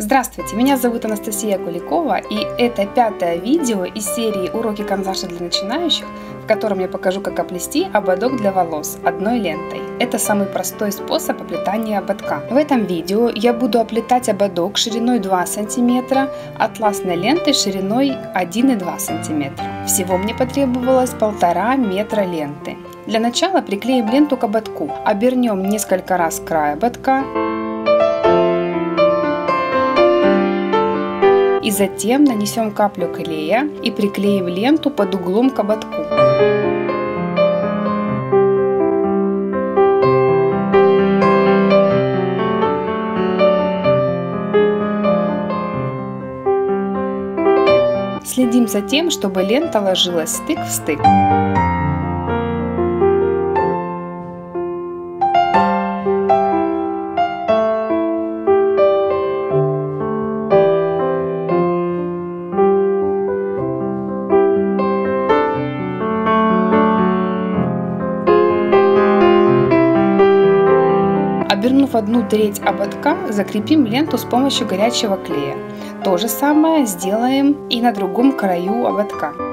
Здравствуйте, меня зовут Анастасия Куликова и это пятое видео из серии «Уроки канзаши для начинающих», в котором я покажу, как оплести ободок для волос одной лентой. Это самый простой способ оплетания ободка. В этом видео я буду оплетать ободок шириной 2 см, атласной лентой шириной 1,2 см. Всего мне потребовалось полтора метра ленты. Для начала приклеим ленту к ободку, обернем несколько раз край ободка, и затем нанесем каплю клея и приклеим ленту под углом к ободку. Следим за тем, чтобы лента ложилась стык в стык. Обернув одну треть ободка, закрепим ленту с помощью горячего клея. То же самое сделаем и на другом краю ободка.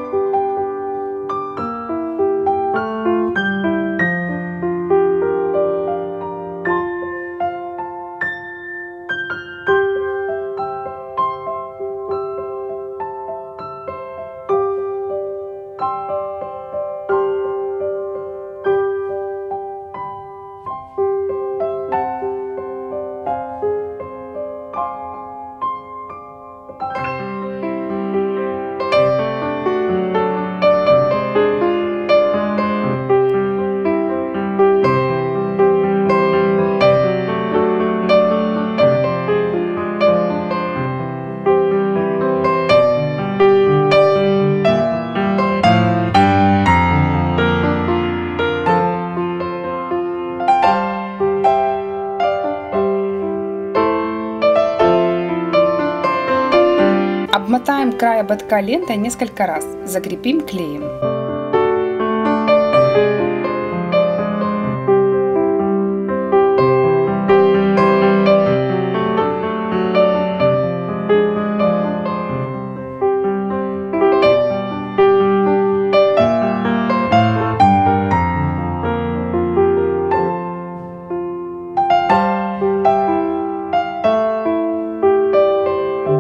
Обмотаем край ободка лентой несколько раз, закрепим клеем.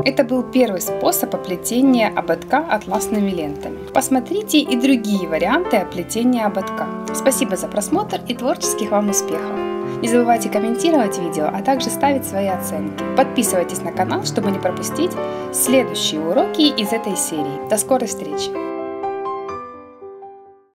Это был первый способ оплетения ободка атласными лентами. Посмотрите и другие варианты оплетения ободка. Спасибо за просмотр и творческих вам успехов! Не забывайте комментировать видео, а также ставить свои оценки. Подписывайтесь на канал, чтобы не пропустить следующие уроки из этой серии. До скорой встречи!